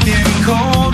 天空。